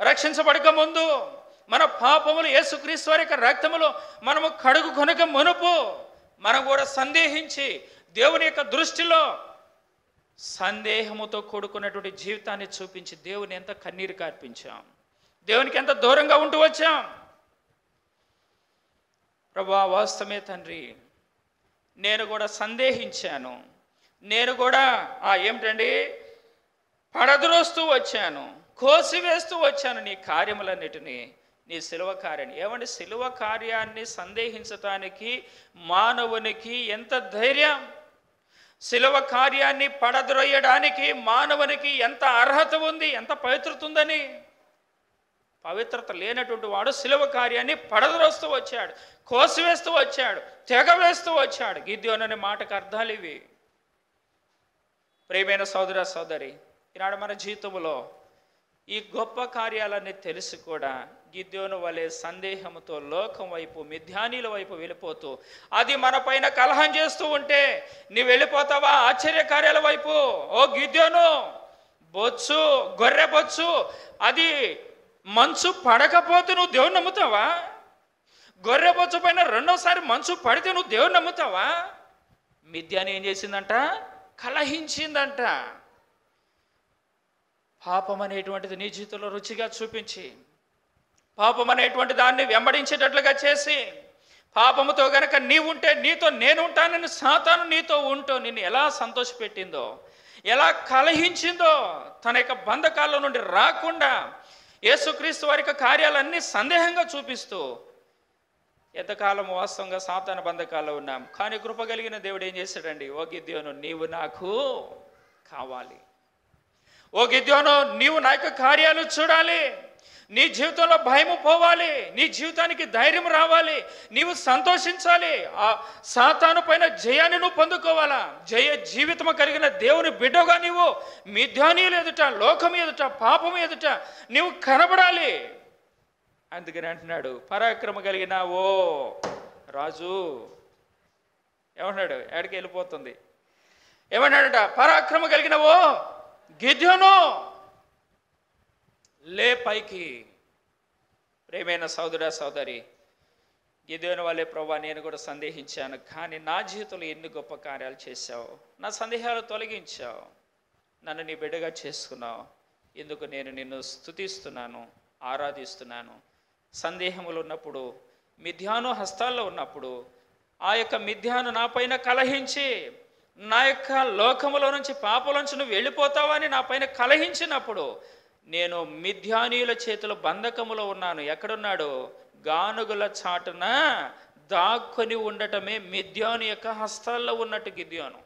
రక్షించబడక ముందు మన పాపములు యేసుక్రీస్తు వారి యొక్క రక్తములో మనము కడుగు కొనక మునుపు మనం కూడా సందేహించి దేవుని యొక్క దృష్టిలో సందేహముతో కూడుకున్నటువంటి జీవితాన్ని చూపించి దేవుని ఎంత కన్నీరు కార్పించాం. దేవునికి ఎంత దూరంగా ఉంటూ వచ్చాం. ప్రభా వాస్తవమే తండ్రి నేను కూడా సందేహించాను. నేను కూడా ఆ ఏమిటండి? పడద్రోస్తూ వచ్చాను కోసివేస్తూ వచ్చాను నీ కార్యములన్నిటినీ. నీ శిలువ కార్యాన్ని. ఏమండి? శిలువ కార్యాన్ని సందేహించటానికి మానవునికి ఎంత ధైర్యం? శిలువ కార్యాన్ని పడద్రొయ్యడానికి మానవునికి ఎంత అర్హత ఉంది? ఎంత పవిత్రత ఉందని? పవిత్రత లేనటువంటి వాడు శిలువ కార్యాన్ని పడద్రోస్తూ వచ్చాడు కోసివేస్తూ వచ్చాడు తెగవేస్తూ వచ్చాడు. గిద్యోన్ అనే మాటకు అర్థాలు ఇవి. ప్రేమైన సోదర సోదరి ఈనాడు మన జీవితంలో ఈ గొప్ప కార్యాలన్నీ తెలిసి కూడా గిద్యోను వలె సందేహంతో లోకం వైపు మిథ్యానీల వైపు వెళ్ళిపోతూ అది మన పైన కలహం చేస్తూ ఉంటే నీ వెళ్ళిపోతావా? ఆశ్చర్య కార్యాల వైపు. ఓ గిద్యోను బొచ్చు గొర్రె బొచ్చు అది మంచు పడకపోతే నువ్వు దేవుని నమ్ముతావా? గొర్రె బొచ్చు పైన రెండోసారి మంచు పడితే నువ్వు దేవుని నమ్ముతావా? మిథ్యాని ఏం చేసిందంట? కలహించిందంట. పాపం అనేటువంటిది నీ జీవితంలో రుచిగా చూపించి పాపం అనేటువంటి దాన్ని వెంబడించేటట్లుగా చేసి పాపముతో గనక నీవుంటే నీతో నేను ఉంటానని సాతాను నీతో ఉంటూ నిన్ను ఎలా సంతోషపెట్టిందో ఎలా కలహించిందో తన యొక్క బంధకాల నుండి రాకుండా యేసుక్రీస్తు వారి యొక్క కార్యాలన్నీ సందేహంగా చూపిస్తూ ఎంతకాలం వాస్తవంగా సాతాన బంధకాల్లో ఉన్నాం. కానీ కృప కలిగిన దేవుడు ఏం చేశాడండి? ఓ గిద్యోను నీవు నాకు కావాలి. ఓ గిద్యోను నీవు నా యొక్క కార్యాలు చూడాలి. నీ జీవితంలో భయము పోవాలి నీ జీవితానికి ధైర్యం రావాలి నీవు సంతోషించాలి. ఆ సాతాను పైన జయాన్ని నువ్వు పొందుకోవాలా? జయ జీవితము కలిగిన దేవుని బిడ్డగా నీవు మిథ్యానీయులు ఎదుట లోకం ఎదుట పాపం ఎదుట నీవు కనబడాలి. అందుకని అంటున్నాడు పరాక్రమ కలిగిన ఓ రాజు. ఏమన్నాడు ఎక్కడికి వెళ్ళిపోతుంది. ఏమన్నాడట పరాక్రమ కలిగిన ఓ గిద్యోను. లే పైకి. ప్రేమైన సోదర సోదరి గిద్యోను వాళ్ళే ప్రభా నేను కూడా సందేహించాను కానీ నా జీవితంలో ఎన్ని గొప్ప కార్యాలు చేశావు? నా సందేహాలు తొలగించావు. నన్ను నీ బిడ్డగా చేసుకున్నావు. ఎందుకు నేను నిన్ను స్థుతిస్తున్నాను ఆరాధిస్తున్నాను. సందేహములు ఉన్నప్పుడు మిథ్యాను హస్తాల్లో ఉన్నప్పుడు ఆ యొక్క మిథ్యాను నా పైన కలహించి నా యొక్క లోకములో నుంచి పాపలోంచి నువ్వు వెళ్ళిపోతావని నా పైన కలహించినప్పుడు నేను మిథ్యానీయుల చేతుల బంధకములో ఉన్నాను. ఎక్కడున్నాడు? గానుగుల చాటున దాక్కొని ఉండటమే మిథ్యాను యొక్క హస్తాల్లో ఉన్నట్టు గిద్యోను.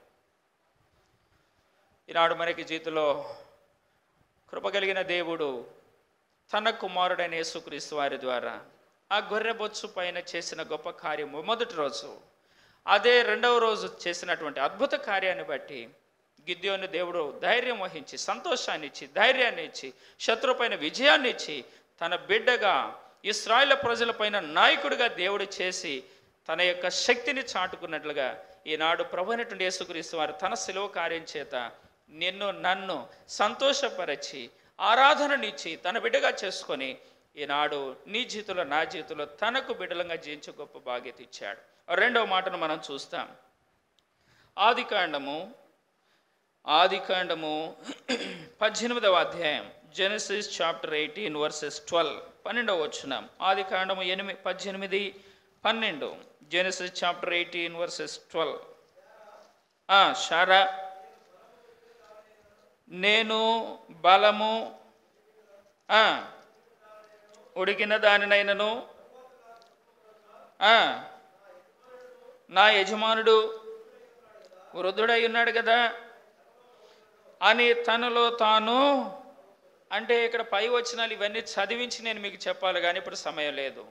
ఈనాడు మనకి జీతిలో కృపగలిగిన దేవుడు తన కుమారుడైన యేసుక్రీస్తు వారి ద్వారా ఆ గొర్రె బొచ్చు పైన చేసిన గొప్ప కార్యము మొదటి రోజు. అదే రెండవ రోజు చేసినటువంటి అద్భుత కార్యాన్ని బట్టి గిద్యోని దేవుడు ధైర్యం వహించి సంతోషాన్ని ఇచ్చి ధైర్యాన్ని ఇచ్చి శత్రుపైన విజయాన్ని ఇచ్చి తన బిడ్డగా ఇస్రాయిల ప్రజలపైన నాయకుడిగా దేవుడు చేసి తన యొక్క శక్తిని చాటుకున్నట్లుగా ఈనాడు ప్రభు అయినటువంటి యేసుక్రీస్తు వారు తన సెలవు కార్యం చేత నిన్ను నన్ను సంతోషపరచి ఆరాధననిచ్చి తన బిడ్డగా చేసుకొని ఈనాడు నీ జీవితంలో నా జీవితంలో తనకు బిడ్డలంగా జీవించే గొప్ప బాధ్యత ఇచ్చాడు. రెండవ మాటను మనం చూస్తాం. ఆదికాండము ఆదికాండము పద్దెనిమిదవ అధ్యాయం Genesis chapter eighteen verses twelve పన్నెండవ వచ్చినాం ఆదికాండము ఎనిమిది పద్దెనిమిది పన్నెండు. Genesis chapter eighteen verses twelve Sarah. నేను బలము ఉడికిన దానినైనను నా యజమానుడు వృద్ధుడై ఉన్నాడు కదా అని తనలో తాను అంటే ఇక్కడ పై వచనాలు ఇవన్నీ చదివించి నేను మీకు చెప్పాలి కానీ ఇప్పుడు సమయం లేదు.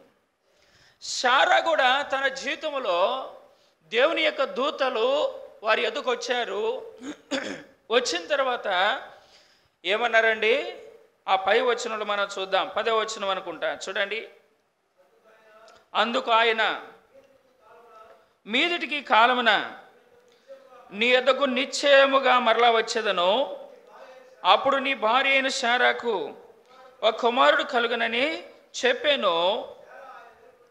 శారా కూడా తన జీవితంలో దేవుని యొక్క దూతలు వారి ఎదుకు వచ్చారు. వచ్చిన తర్వాత ఏమన్నారండి? ఆ పై వచనంలో మనం చూద్దాం. పదే వచనం అనుకుంటా. చూడండి. అందుకు ఆయన మీదిటికి కాలమున నీ ఎద్దకు నిశ్చయముగా మరలా వచ్చేదను? అప్పుడు నీ భార్య అయిన శారాకు ఒక కుమారుడు కలుగునని చెప్పాను.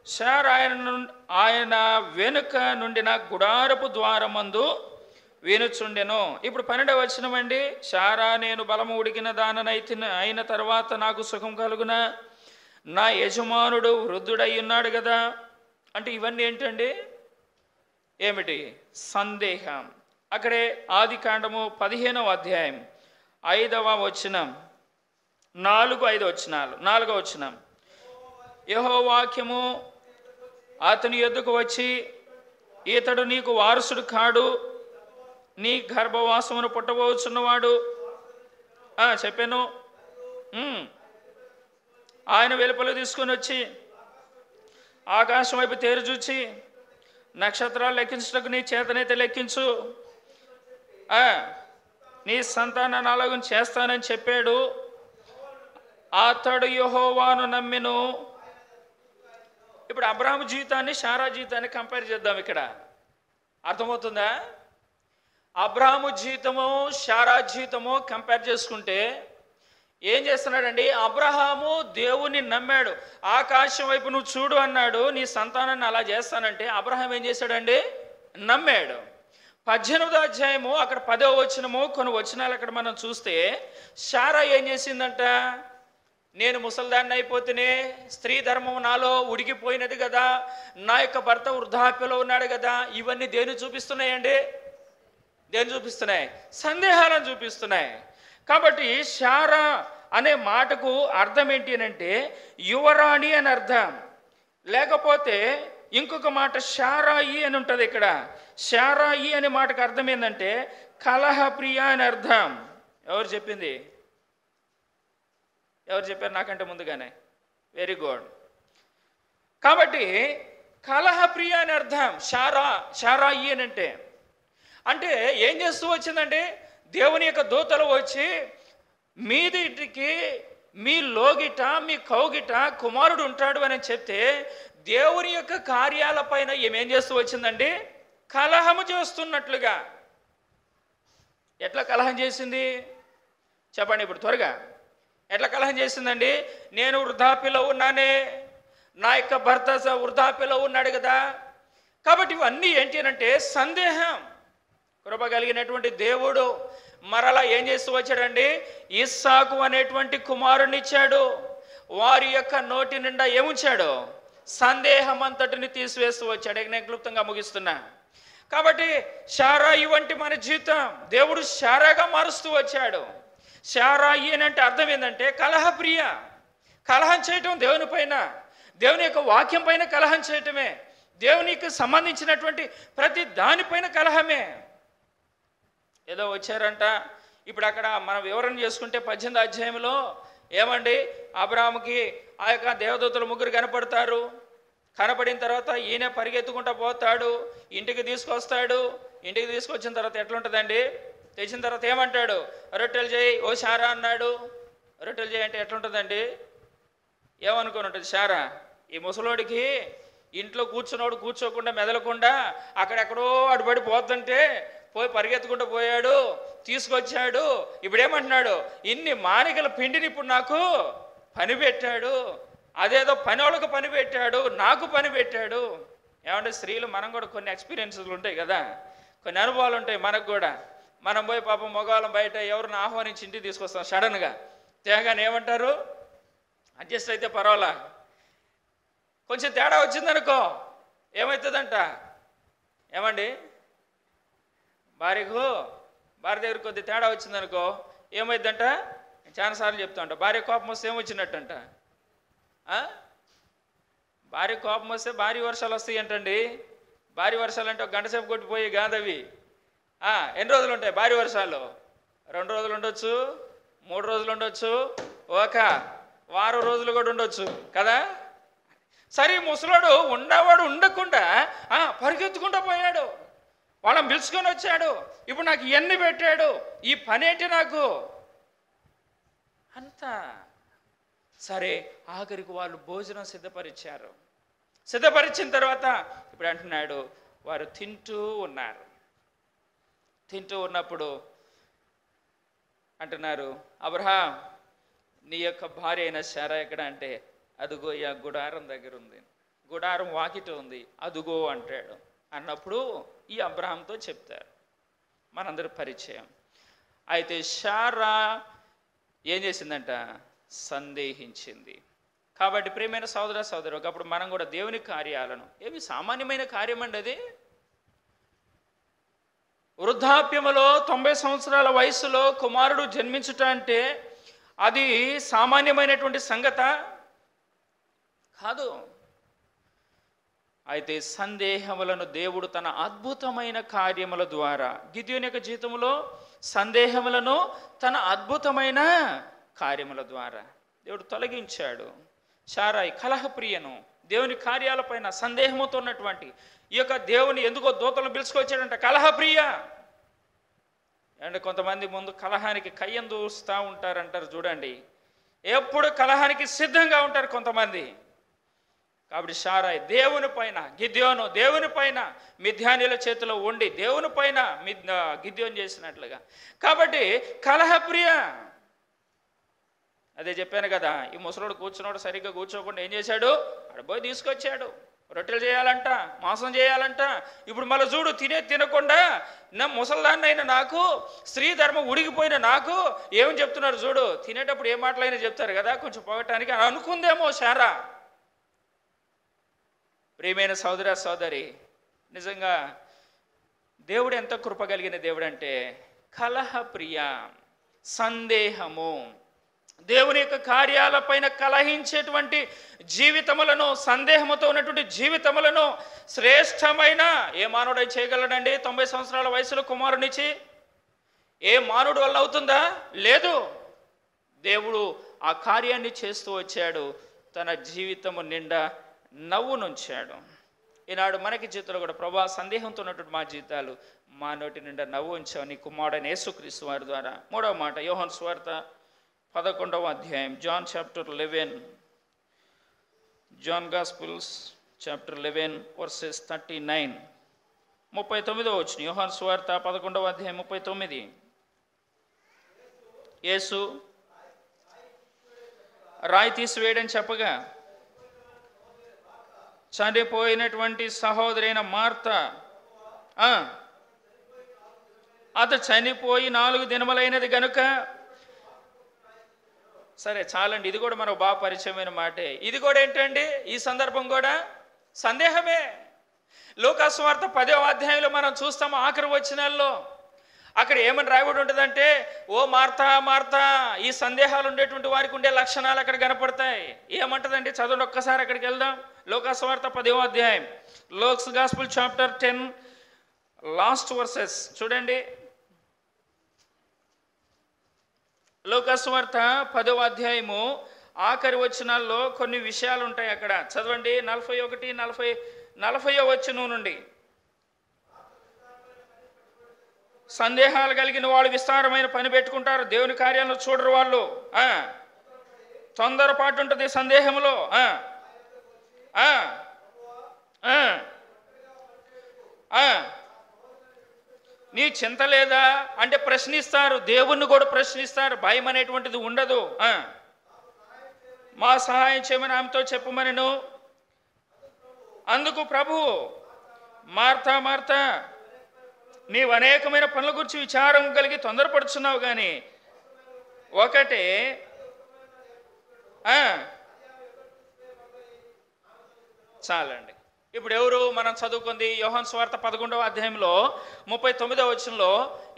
శార్ ఆయన ఆయన వెనుక నుండిన గుడారపు ద్వారమందు వినుచుండెను. ఇప్పుడు పన్నెండవ వచనమండి శారా నేను బలము ఉడికిన దాననైతే అయిన తర్వాత నాకు సుఖం కలుగున? నా యజమానుడు వృద్ధుడై ఉన్నాడు కదా అంటే ఇవన్నీ ఏంటండి? ఏమిటి? సందేహం. అక్కడే ఆది కాండము పదిహేనవ అధ్యాయం ఐదవ వచనం నాలుగు ఐదు వచనాలు నాలుగవ వచనం. యహో వాక్యము అతని ఎద్దుకు వచ్చి ఇతడు నీకు వారసుడు కాడు నీ గర్భవాసమును పుట్టబోచున్నవాడు. చెప్పాను. ఆయన వెలుపల తీసుకొని వచ్చి ఆకాశం వైపు తేరు చూచి నక్షత్రాలు లెక్కించటకు నీ చేతనైతే లెక్కించు. నీ సంతానాన్ని అలాగ చేస్తానని చెప్పాడు. అతడు యహోవాను నమ్మిను. ఇప్పుడు అబ్రాహం జీవితాన్ని శారా జీవితాన్ని కంపేర్ చేద్దాం ఇక్కడ. అర్థమవుతుందా? అబ్రాహము జీవితము శారా జీవితము కంపేర్ చేసుకుంటే ఏం చేస్తున్నాడండి? అబ్రహాము దేవుని నమ్మాడు. ఆకాశం వైపు నువ్వు చూడు అన్నాడు నీ సంతానాన్ని అలా చేస్తానంటే అబ్రహాం ఏం చేశాడండి? నమ్మాడు. పద్దెనిమిదో అధ్యాయము అక్కడ పదో వచనము కొన్ని వచనాలు అక్కడ మనం చూస్తే శారా ఏం చేసిందంట? నేను ముసల్దాన్ని అయిపోతేనే స్త్రీ ధర్మం నాలో ఉడికిపోయినది కదా నా యొక్క భర్త వృద్ధాప్యలో ఉన్నాడు కదా ఇవన్నీ దేని చూపిస్తున్నాయండి? దేని చూపిస్తున్నాయి? సందేహాలను చూపిస్తున్నాయి. కాబట్టి శారా అనే మాటకు అర్థం ఏంటి అని అంటే యువరాణి అని అర్థం. లేకపోతే ఇంకొక మాట షారాయి అని ఉంటుంది ఇక్కడ. షారాయి అనే మాటకు అర్థం ఏంటంటే కలహప్రియ అని అర్థం. ఎవరు చెప్పింది? ఎవరు చెప్పారు నాకంటే ముందుగానే? వెరీ గుడ్ కాబట్టి కలహప్రియ అని అర్థం. షారా షారాయి అని అంటే. అంటే ఏం చేస్తూ వచ్చిందంటే దేవుని యొక్క దూతలు వచ్చి మీదిటికి మీ లోగిట మీ కౌగిట కుమారుడు ఉంటాడు అని చెప్తే దేవుని యొక్క కార్యాలపైన ఏమేం చేస్తూ వచ్చిందండి? కలహము చేస్తున్నట్లుగా. ఎట్లా కలహం చేసింది? చెప్పండి ఇప్పుడు త్వరగా. ఎట్లా కలహం చేసిందండి? నేను వృద్ధాప్యలో ఉన్నానే. నా యొక్క భర్త వృద్ధాప్యలో ఉన్నాడు కదా. కాబట్టి ఇవన్నీ ఏంటి అంటే సందేహం. కృప కలిగినటువంటి దేవుడు మరలా ఏం చేస్తూ వచ్చాడండి? ఇస్సాకు అనేటువంటి కుమారుని ఇచ్చాడు. వారి యొక్క నోటి నిండా ఏముంచాడు? సందేహం అంతటిని తీసివేస్తూ వచ్చాడు. నేను క్లుప్తంగా ముగిస్తున్నా. కాబట్టి షారాయి వంటి మన జీవితం దేవుడు షారాగా మారుస్తూ వచ్చాడు. షారాయి అని అంటే అర్థం ఏంటంటే కలహప్రియ కలహం చేయటం దేవుని పైన దేవుని యొక్క వాక్యం పైన కలహం చేయటమే. దేవునికి సంబంధించినటువంటి ప్రతి దానిపైన కలహమే. ఏదో వచ్చారంట. ఇప్పుడు అక్కడ మనం వివరణ చేసుకుంటే పద్దెనిమిది అధ్యాయంలో ఏమండి? అబ్రాహాముకి ఆ యొక్క దేవదూతలు ముగ్గురు కనపడతారు. కనపడిన తర్వాత ఈయన పరిగెత్తుకుంటా పోతాడు. ఇంటికి తీసుకొస్తాడు. ఇంటికి తీసుకొచ్చిన తర్వాత ఎట్లుంటుందండి? తెచ్చిన తర్వాత ఏమంటాడు? రొట్టెలు చేయి ఓ షారా అన్నాడు. రొట్టెలు చేయి అంటే ఎట్లుంటుందండి? ఏమనుకుని ఉంటుంది షారా ఈ ముసలోడికి ఇంట్లో కూర్చున్నోడు కూర్చోకుండా మెదలకుండా అక్కడెక్కడో అడుబడి పోతుంటే పోయి పరిగెత్తుకుంటూ పోయాడు తీసుకొచ్చాడు. ఇప్పుడు ఏమంటున్నాడు ఇన్ని మానికల పిండిని ఇప్పుడు నాకు పని పెట్టాడు. అదేదో పనివాళ్ళకు పని పెట్టాడు నాకు పని పెట్టాడు. ఏమంటే స్త్రీలు మనం కూడా కొన్ని ఎక్స్పీరియన్సులు ఉంటాయి కదా. కొన్ని అనుభవాలు ఉంటాయి మనకు కూడా. మనం పోయి పాపం మగవాళ్ళం బయట ఎవరిని ఆహ్వానించి ఇంటికి తీసుకొస్తాం సడన్గా తేగానే ఏమంటారు? అడ్జస్ట్ అయితే పర్వాలా? కొంచెం తేడా వచ్చిందనుకో. ఏమవుతుందంట ఏమండి? భార్యకు భార్య దగ్గర కొద్ది తేడా వచ్చిందనుకో ఏమైందంట? చాలాసార్లు చెప్తా ఉంటా భార్య కోపం వస్తే ఏమొచ్చినట్టంట? భార్య కోపం వస్తే భారీ వర్షాలు వస్తాయి అంటండి భారీ వర్షాలు అంటే ఒక గంట సేపు కొట్టిపోయి కాదవి ఎన్ని రోజులు ఉంటాయి భారీ వర్షాలు? రెండు రోజులు ఉండొచ్చు మూడు రోజులు ఉండొచ్చు ఒక వారం రోజులు కూడా ఉండొచ్చు కదా? సరే ముసలాడు ముసలోడు ఉండకుండా పరిగెత్తుకుంటూ పోయాడు. వాళ్ళని పిలుచుకొని వచ్చాడు. ఇప్పుడు నాకు ఇవన్నీ పెట్టాడు. ఈ పనేంటి నాకు? అంతా. సరే ఆఖరికి వాళ్ళు భోజనం సిద్ధపరిచారు. సిద్ధపరిచిన తర్వాత ఇప్పుడు అంటున్నాడు వారు తింటూ ఉన్నారు. తింటూ ఉన్నప్పుడు అంటున్నారు అబ్రహా నీ యొక్క భార్య అయిన శారా ఎక్కడ అంటే అదుగో ఆ గుడారం దగ్గర ఉంది. గుడారం వాకిట ఉంది. అదుగో అంటాడు. అన్నప్పుడు ఈ అబ్రహాంతో చెప్తారు. మనందరి పరిచయం. అయితే శారా ఏం చేసిందంట? సందేహించింది. కాబట్టి ప్రియమైన సోదర సోదరు ఒకప్పుడు మనం కూడా దేవుని కార్యాలను ఏమి సామాన్యమైన కార్యం అండి అది? వృద్ధాప్యములో తొంభై సంవత్సరాల వయసులో కుమారుడు జన్మించుట అంటే అది సామాన్యమైనటువంటి సంగత కాదు. అయితే సందేహములను దేవుడు తన అద్భుతమైన కార్యముల ద్వారా గిద్యోని యొక్క జీవితంలో సందేహములను తన అద్భుతమైన కార్యముల ద్వారా దేవుడు తొలగించాడు. షారాయి కలహప్రియను దేవుని కార్యాలపైన సందేహముతో ఉన్నటువంటి ఈ యొక్క దేవుని ఎందుకో దూతలు పిలుచుకొచ్చాడంట కలహప్రియ. అండ్ కొంతమంది ముందు కలహానికి కయ్యం దూస్తూ ఉంటారంటారు చూడండి. ఎప్పుడు కలహానికి సిద్ధంగా ఉంటారు కొంతమంది. కాబట్టి షారాయ్ దేవుని పైన గిద్యోను దేవుని పైన మిథ్యానుల చేతిలో ఉండి దేవుని పైన గిద్యోన్ చేసినట్లుగా. కాబట్టి కలహప్రియ అదే చెప్పాను కదా ఈ ముసలోడు కూర్చున్నాడు సరిగ్గా కూర్చోకుండా ఏం చేశాడు? అక్కడ తీసుకొచ్చాడు. రొట్టెలు చేయాలంట మాంసం చేయాలంట. ఇప్పుడు మళ్ళీ చూడు తినే తినకుండా నా ముసల్దాన్నైనా నాకు స్త్రీ ధర్మం ఉడిగిపోయిన నాకు ఏమని చెప్తున్నారు చూడు? తినేటప్పుడు ఏ మాటలైనా చెప్తారు కదా కొంచెం పోగటానికి అని అనుకుందేమో శారా. ప్రియమైన సోదర సోదరి నిజంగా దేవుడు ఎంత కృప కలిగిన దేవుడు అంటే కలహప్రియ సందేహము. దేవుని యొక్క కార్యాలపైన కలహించేటువంటి జీవితములను సందేహముతో ఉన్నటువంటి జీవితములను శ్రేష్టమైన ఏ మానవుడై చేయగలడండి? తొంభై సంవత్సరాల వయసులో కుమారునిచ్చి? ఏ మానవుడు వల్ల అవుతుందా? లేదు. దేవుడు ఆ కార్యాన్ని చేస్తూ వచ్చాడు. తన జీవితము నిండా నవ్వునుంచాడు. ఈనాడు మనకి జీవితంలో కూడా ప్రభా సందేహంతో ఉన్నటువంటి మా జీవితాలు మా నోటి నిండా నవ్వు ఉంచావు. నీ కుమారుడైన యేసుక్రీస్తు వారి ద్వారా. మూడవ మాట యోహన్ స్వార్త పదకొండవ అధ్యాయం John chapter eleven. John gospels chapter eleven verses thirty nine. ముప్పై తొమ్మిదో వచ్చిన యోహాన్ స్వార్త పదకొండవ అధ్యాయం ముప్పై తొమ్మిది. యేసు రాయి తీసివేయడని చెప్పగా చనిపోయినటువంటి సహోదరైన మార్త ఆ, చనిపోయి నాలుగు దినములైనది గనుక సరే చాలండి ఇది కూడా మనకు బాగా పరిచయమైన మాటే. ఇది కూడా ఏంటండి? ఈ సందర్భం కూడా సందేహమే. లోకాస్వార్త పదో అధ్యాయంలో మనం చూస్తాము ఆఖరి వచ్చినాల్లో అక్కడ ఏమని రాయబడి ఉంటుందంటే ఓ మార్తా మార్తా ఈ సందేహాలు ఉండేటువంటి వారికి ఉండే లక్షణాలు అక్కడ కనపడతాయి. ఏమంటదండి? చదవండి ఒక్కసారి అక్కడికి వెళ్దాం. లోకాస్వార్త పదవ అధ్యాయం. Luke's gospel chapter ten last verses. చూడండి. లోకస్వార్త పదవ అధ్యాయము ఆఖరి వచనాల్లో కొన్ని విషయాలు ఉంటాయి అక్కడ. చదవండి. నలభై ఒకటి నలభై నలభై వచనం నుండి. సందేహాలు కలిగిన వాళ్ళు విస్తారమైన పని పెట్టుకుంటారు. దేవుని కార్యాలను చూడరు వాళ్ళు. తొందరపాటు ఉంటుంది సందేహంలో. ఆ. నీ చింత లేదా? అంటే ప్రశ్నిస్తారు. దేవుణ్ణి కూడా ప్రశ్నిస్తారు. భయం అనేటువంటిది ఉండదు. మా సహాయం చేయమని ఆమెతో చెప్పమనను. అందుకు ప్రభు మార్తా మార్తా నీవు అనేకమైన పనుల గురించి విచారం కలిగి తొందరపడుచున్నావు కానీ ఒకటే చాలండి. ఇప్పుడు ఎవరు మనం చదువుకుంది? యోహన్ స్వార్థ పదకొండవ అధ్యాయంలో ముప్పై తొమ్మిదవ వచనంలో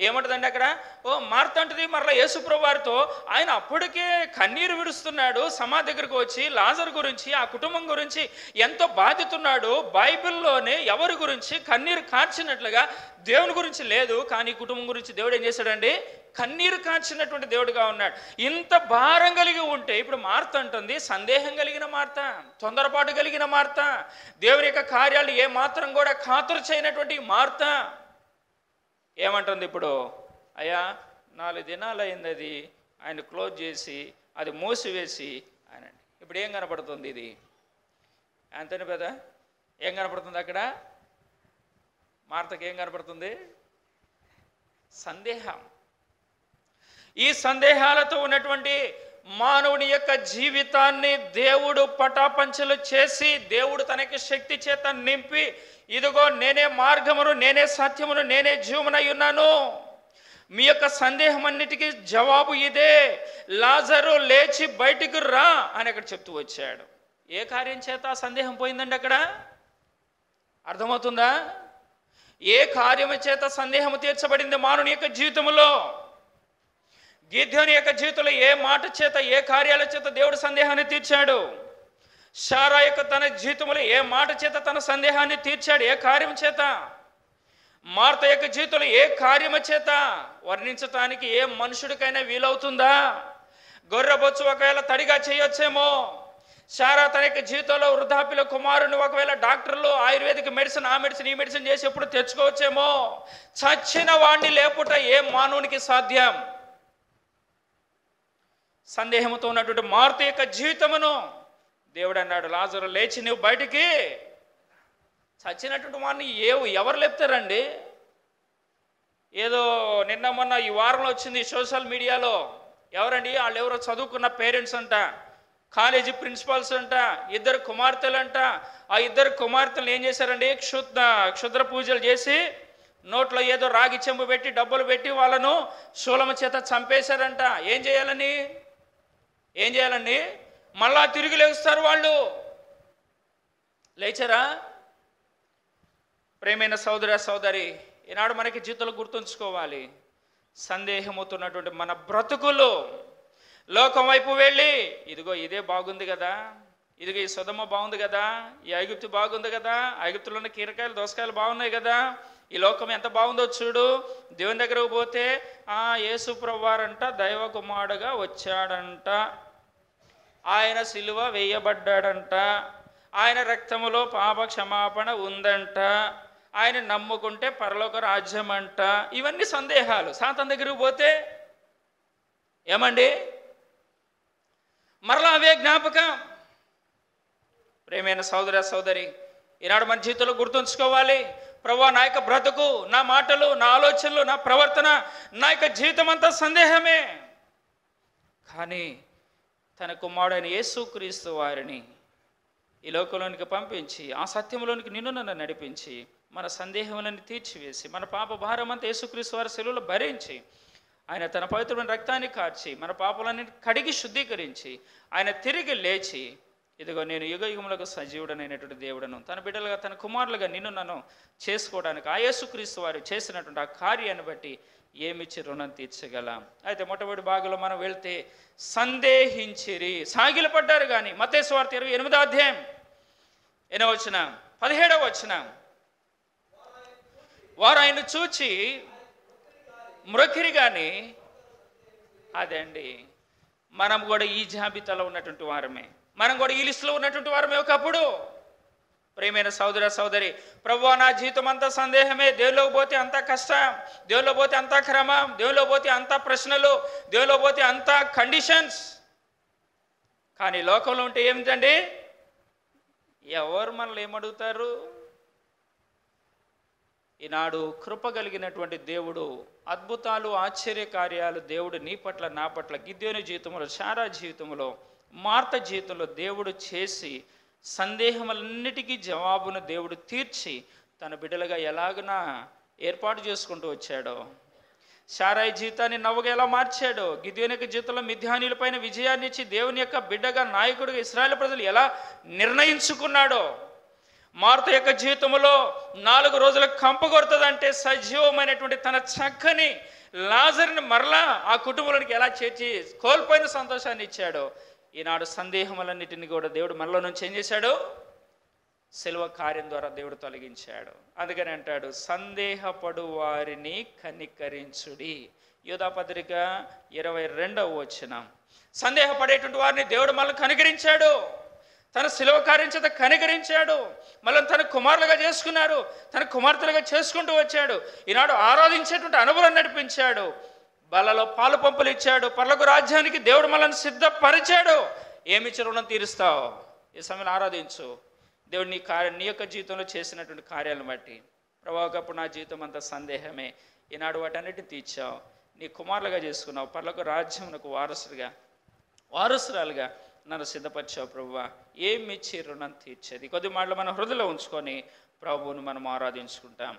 ఏమంటదండి అక్కడ? ఓ మార్తంటది మరలా యేసుప్రభు వారితో ఆయన అప్పటికే కన్నీరు విడుస్తున్నాడు సమాధి దగ్గరకు వచ్చి లాజర్ గురించి ఆ కుటుంబం గురించి ఎంతో బాధితున్నాడు బైబిల్లోనే ఎవరి గురించి కన్నీరు కార్చినట్లుగా దేవుని గురించి లేదు కానీ కుటుంబం గురించి దేవుడు ఏం చేశాడండి? కన్నీరు కాచినటువంటి దేవుడుగా ఉన్నాడు. ఇంత భారం కలిగి ఉంటే ఇప్పుడు మార్త అంటుంది సందేహం కలిగిన మార్త తొందరపాటు కలిగిన మార్త దేవుని యొక్క కార్యాలు ఏ మాత్రం కూడా ఖాతరు చేయనటువంటి మార్త. ఏమంటుంది ఇప్పుడు? అయ్యా నాలుగు దినాలు అయింది అది ఆయన క్లోజ్ చేసి అది మూసివేసి ఆయన ఇప్పుడు ఏం కనపడుతుంది ఇది? అంతేనా పెద్ద? ఏం కనపడుతుంది అక్కడ? మార్తకి ఏం కనపడుతుంది? సందేహం. ఈ సందేహాలతో ఉన్నటువంటి మానవుని యొక్క జీవితాన్ని దేవుడు పటాపంచలు చేసి దేవుడు తనకి శక్తి చేత నింపి ఇదిగో నేనే మార్గమును నేనే సత్యమును నేనే జీవమునై ఉన్నాను. మీ యొక్క సందేహం అన్నిటికీ జవాబు ఇదే. లాజరు లేచి బయటికి రా అని అక్కడ చెప్తూ వచ్చాడు. ఏ కార్యం చేత సందేహం పోయిందండి అక్కడ? అర్థమవుతుందా? ఏ కార్యము చేత సందేహము తీర్చబడింది మానవుని యొక్క జీవితంలో? గిద్యోని యొక్క జీవితంలో ఏ మాట చేత ఏ కార్యాల చేత దేవుడు సందేహాన్ని తీర్చాడు? షారా యొక్క తన జీవితంలో ఏ మాట చేత తన సందేహాన్ని తీర్చాడు? ఏ కార్యం చేత? మార్త యొక్క జీవితంలో ఏ కార్యము చేత? వర్ణించటానికి ఏ మనుషుడికైనా వీలవుతుందా? గొర్రెబొచ్చు ఒకవేళ తడిగా చేయొచ్చేమో? శారా తన యొక్క జీవితంలో వృద్ధాప్యుల కుమారుని ఒకవేళ డాక్టర్లు ఆయుర్వేదిక్ మెడిసిన్ ఆ మెడిసిన్ ఈ మెడిసిన్ చేసి ఎప్పుడు తెచ్చుకోవచ్చేమో? చచ్చిన వాణ్ణి లేపుట ఏ మానవునికి సాధ్యం? సందేహంతో ఉన్నటువంటి మారుతి యొక్క జీవితమును దేవుడు అన్నాడు లాజరు లేచి నువ్వు బయటికి. చచ్చినటువంటి వాడిని ఏ ఎవరు లేపుతారండి? ఏదో నిన్న మొన్న ఈ వారంలో వచ్చింది సోషల్ మీడియాలో ఎవరండి? వాళ్ళు ఎవరో చదువుకున్న పేరెంట్స్ అంట కాలేజీ ప్రిన్సిపాల్స్ అంట ఇద్దరు కుమార్తెలు అంట ఆ ఇద్దరు కుమార్తెలు ఏం చేశారండి? క్షుద్ర క్షుద్ర పూజలు చేసి నోట్లో ఏదో రాగి చెంబు పెట్టి డబ్బులు పెట్టి వాళ్ళను శూలమ చేత చంపేశారంట. ఏం చేయాలని? ఏం చేయాలండి? మళ్ళా తిరిగి లేస్తారు వాళ్ళు. లేచారా? ప్రేమైన సోదర సోదరి ఈనాడు మనకి జీవితంలో గుర్తుంచుకోవాలి. సందేహమవుతున్నటువంటి మన బ్రతుకులు లోకం వైపు వెళ్ళి ఇదిగో ఇదే బాగుంది కదా ఇదిగో ఈ సుధమ బాగుంది కదా ఈ ఐగుప్తు బాగుంది కదా ఐగుప్తులో ఉన్న కీరకాయలు దోసకాయలు బాగున్నాయి కదా ఈ లోకం ఎంత బాగుందో చూడు. దేవుని దగ్గరకు పోతే ఆ యేసు ప్రవ్వారంట దైవ కుమారుడుగా వచ్చాడంట. ఆయన సిలువ వేయబడ్డాడంట. ఆయన రక్తములో పాప క్షమాపణ ఉందంట. ఆయన నమ్ముకుంటే పరలోక రాజ్యం అంట ఇవన్నీ సందేహాలు. సాతం దగ్గరికి పోతే ఏమండి? మరలా అవే జ్ఞాపకం. ప్రేమైన సోదర సోదరి ఈనాడు మన జీవితంలో గుర్తుంచుకోవాలి. ప్రభా నా యొక్క బ్రతుకు నా మాటలు నా ఆలోచనలు నా ప్రవర్తన నా యొక్క జీవితం అంతా సందేహమే. కానీ తన కుమారుడైన యేసుక్రీస్తు వారిని ఈ లోకంలోనికి పంపించి ఆ సత్యంలోనికి నిన్ను నన్ను నడిపించి మన సందేహములను తీర్చివేసి మన పాప భారం అంతా యేసుక్రీస్తు వారి సెలవులు భరించి ఆయన తన పవిత్రమైన రక్తాన్ని కార్చి మన పాపలన్నీ కడిగి శుద్ధీకరించి ఆయన తిరిగి లేచి ఇదిగో నేను యుగ యుగములకు సజీవుడనైనటువంటి దేవుడను తన బిడ్డలుగా తన కుమారులుగా నిన్ను నన్ను చేసుకోవడానికి ఆ యేసుక్రీస్తు వారు చేసినటువంటి ఆ కార్యాన్ని బట్టి ఏమిచ్చి రుణం తీర్చగలం? అయితే మొట్టమొదటి భాగంలో మనం వెళ్తే సందేహించిరి. సాగిలపడ్డారు కానీ మతేశ్వార్త ఇరవై ఎనిమిదో అధ్యాయం. ఎన్నో వచ్చిన పదిహేడవ వచ్చిన వారు ఆయన చూచి మ్రొకిరి కానీ అదే అండి మనం కూడా ఈ జాబితాలో ఉన్నటువంటి వారమే. మనం కూడా ఈ లిస్టులో ఉన్నటువంటి వారమే ఒకప్పుడు. ప్రేమైన సోదర సోదరి ప్రభు నా జీవితం అంతా సందేహమే. దేవులోకి పోతే అంతా కష్టం దేవులో పోతే అంతా క్రమం దేవులో పోతే అంతా ప్రశ్నలు దేవులో పోతే అంతా కండిషన్స్ కానీ లోకంలో ఉంటే ఏమిటండి? ఎవరు మనల్ని ఏమడుగుతారు? ఈనాడు కృప కలిగినటువంటి దేవుడు అద్భుతాలు ఆశ్చర్య కార్యాలు దేవుడు నీ పట్ల నా పట్ల గిద్యోని జీవితంలో శారా జీవితంలో మార్త జీవితంలో దేవుడు చేసి సందేహములన్నిటికీ జవాబును దేవుడు తీర్చి తన బిడ్డలుగా ఎలాగనా ఏర్పాటు చేసుకుంటూ వచ్చాడో. సారాయి జీవితాన్ని నవ్వుగా ఎలా మార్చాడో. గిద్యోని యొక్క జీవితంలో మిథ్యానీలపైన విజయాన్ని ఇచ్చి దేవుని యొక్క బిడ్డగా నాయకుడిగా ఇస్రాయల్ ప్రజలు ఎలా నిర్ణయించుకున్నాడో. మార్త యొక్క జీవితంలో నాలుగు రోజులకు కంపగొడుతుందంటే సజీవమైనటువంటి తన చక్కని లాజర్ని మరలా ఆ కుటుంబంలోనికి ఎలా చేర్చి కోల్పోయిన సంతోషాన్ని ఇచ్చాడో. ఈనాడు సందేహములన్నిటిని కూడా దేవుడు మనలో నుంచి ఏం చేశాడు? సెలవ కార్యం ద్వారా దేవుడు తొలగించాడు. అందుకని అంటాడు సందేహపడు వారిని కనికరించుడి. యోధాపత్రిక ఇరవై రెండవ వచనం. సందేహపడేటువంటి వారిని దేవుడు మనల్ని కనికరించాడు. తన శిలవ కార్యం చేత కనికరించాడు. మళ్ళీ తన కుమారులుగా చేసుకున్నారు. తన కుమార్తెలుగా చేసుకుంటూ వచ్చాడు. ఈనాడు ఆరాధించేటువంటి అనుభవం నడిపించాడు. బలలో పాలు పంపులు ఇచ్చాడు. పర్లకు రాజ్యానికి దేవుడు మనల్ని సిద్ధపరిచాడు. ఏమిచ్చి రుణం తీరుస్తావు. ఈ సమయంలో ఆరాధించు. దేవుడు నీ కార్య నీ యొక్క జీవితంలో చేసినటువంటి కార్యాలను బట్టి. ప్రభావకప్పుడు నా జీవితం అంతా సందేహమే. ఈనాడు వాటన్నిటిని తీర్చావు. నీ కుమారులుగా చేసుకున్నావు. పర్లకు రాజ్యమునకు వారసుడిగా వారసురాలుగా నన్ను సిద్ధపరిచావు ప్రభువా. ఏమి ఇచ్చి రుణం తీర్చేది? కొద్ది మాటలు మన హృదయలో ఉంచుకొని ప్రభువును మనం ఆరాధించుకుంటాం.